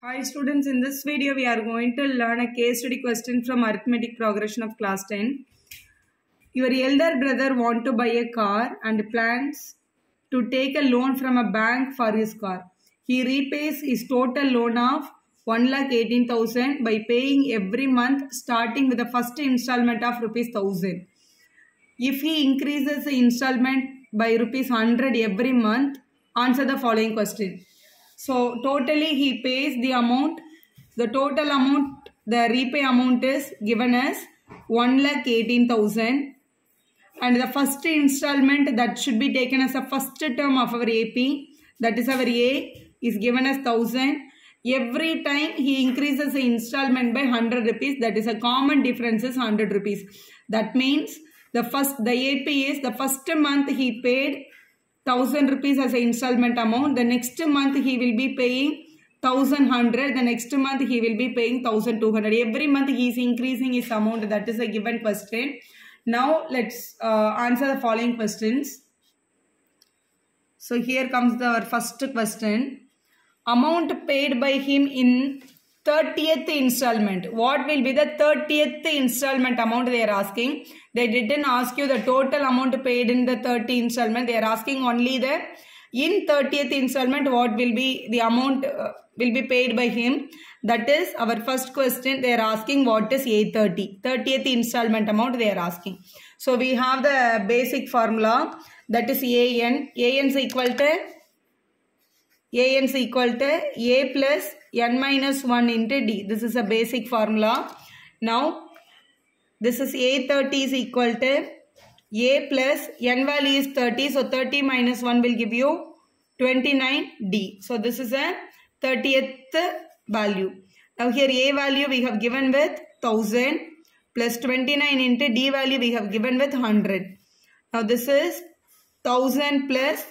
Hi students, in this video we are going to learn a case study question from arithmetic progression of class 10. Your elder brother want to buy a car and plans to take a loan from a bank for his car. He repays his total loan of 1,18,000 by paying every month starting with the first installment of rupees 1000. If he increases the installment by rupees 100 every month, answer the following question. So totally he pays the amount, the total amount, the repay amount is given as 1,18,000 and the first installment that should be taken as a first term of our AP, that is our A, is given as 1000. Every time he increases the installment by 100 rupees, that is a common difference is 100 rupees. That means the first, the AP is the first month he paid 1000 rupees as an installment amount. The next month he will be paying 1100. The next month he will be paying 1200. Every month he is increasing his amount. That is a given question. Now let's uh, answer the following questions. So here comes the first question. Amount paid by him in 30th installment. What will be the 30th installment amount they are asking? They didn't ask you the total amount paid in the 30 installment. They are asking only the in 30th installment what will be the amount uh, will be paid by him. That is our first question. They are asking what is A30. 30th installment amount they are asking. So we have the basic formula that is AN. AN is equal to an is equal to a plus n minus 1 into d. This is a basic formula. Now, this is a30 is equal to a plus n value is 30. So, 30 minus 1 will give you 29d. So, this is a 30th value. Now, here a value we have given with 1000 plus 29 into d value we have given with 100. Now, this is 1000 plus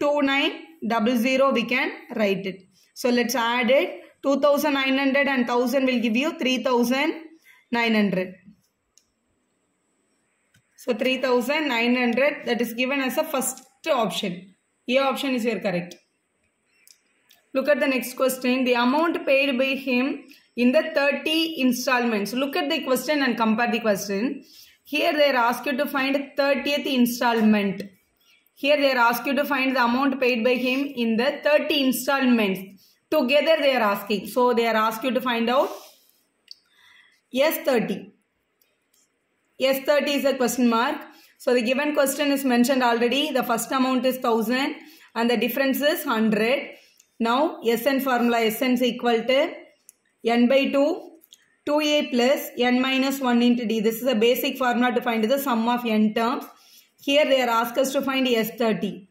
29 double zero we can write it. So let's add it. 2900 and 1000 will give you 3900. So 3900 that is given as a first option. A option is your correct. Look at the next question. The amount paid by him in the 30 installments. Look at the question and compare the question. Here they are asked you to find 30th installment. Here they are asked you to find the amount paid by him in the 30 installments. Together they are asking. So they are asked you to find out S30. S30 is a question mark. So the given question is mentioned already. The first amount is 1000 and the difference is 100. Now Sn formula Sn is equal to n by 2 2a plus n minus 1 into d. This is a basic formula to find the sum of n terms. Here they are asked us to find S30.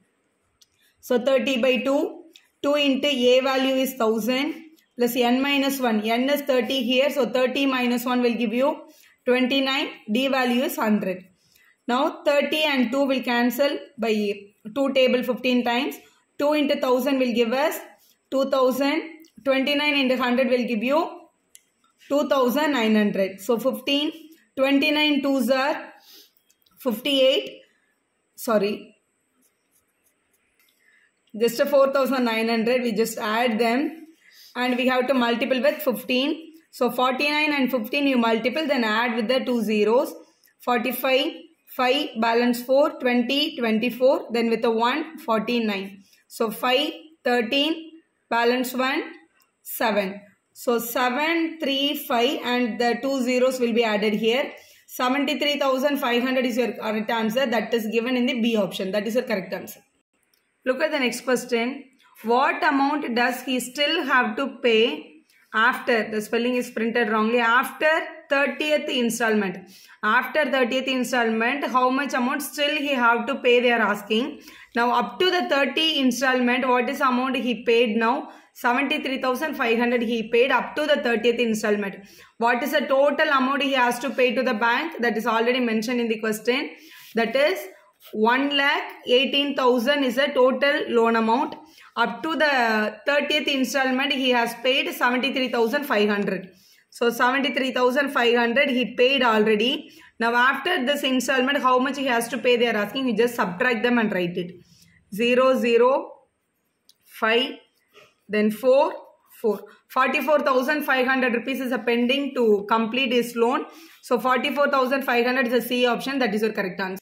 So 30 by 2. 2 into A value is 1000 plus N minus 1. N is 30 here. So 30 minus 1 will give you 29. D value is 100. Now 30 and 2 will cancel by 2 table 15 times. 2 into 1000 will give us 2000. 29 into 100 will give you 2900. So 15. 29 2s are 58 sorry just a 4900 we just add them and we have to multiple with 15 so 49 and 15 you multiple then add with the two zeros 45 5 balance 4 20 24 then with a 1 49 so 5 13 balance 1 7 so 7 3 5 and the two zeros will be added here 73,500 is your correct answer. That is given in the B option. That is your correct answer. Look at the next question. What amount does he still have to pay after, the spelling is printed wrongly, after 30th installment. After 30th installment, how much amount still he have to pay they are asking. Now up to the 30 installment, what is amount he paid now? 73,500 he paid up to the 30th installment. What is the total amount he has to pay to the bank? That is already mentioned in the question. That is 1 lakh 18,000 is the total loan amount. Up to the 30th installment he has paid 73,500. So 73,500 he paid already. Now after this installment how much he has to pay they are asking. You just subtract them and write it. 0, 0, 5, then 4, 4. 44,500 rupees is a pending to complete his loan. So 44,500 is the C option. That is your correct answer.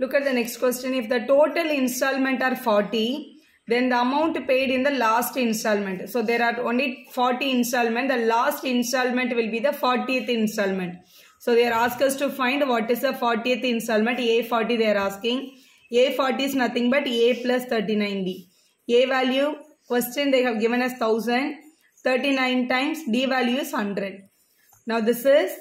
Look at the next question. If the total installment are 40, then the amount paid in the last installment. So there are only 40 installment. The last installment will be the 40th installment. So they are asked us to find what is the 40th installment. A40 they are asking. A40 is nothing but A plus 39D. A value question they have given us 1000. 39 times D value is 100. Now this is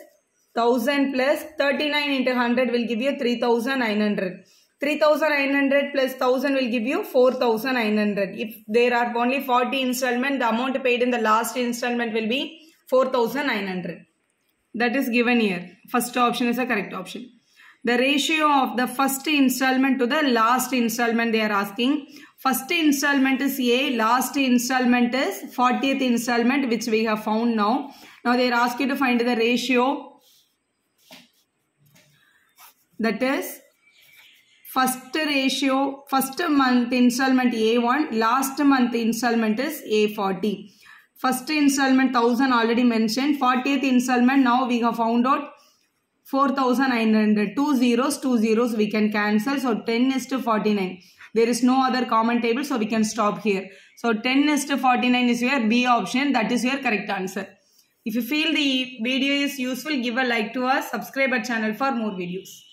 1000 plus 39 into 100 will give you 3900. 3900 plus 1000 will give you 4900. If there are only 40 installment, the amount paid in the last installment will be 4900. That is given here. First option is the correct option. The ratio of the first installment to the last installment they are asking. First installment is A, last installment is 40th installment which we have found now. Now they are asking to find the ratio that is first ratio, first month installment A1, last month installment is A40. First installment 1000 already mentioned, 40th installment now we have found out 4900, two zeros, two zeros we can cancel. So 10 is to 49. There is no other common table so we can stop here. So 10 is to 49 is your B option. That is your correct answer. If you feel the video is useful, give a like to us. Subscribe our channel for more videos.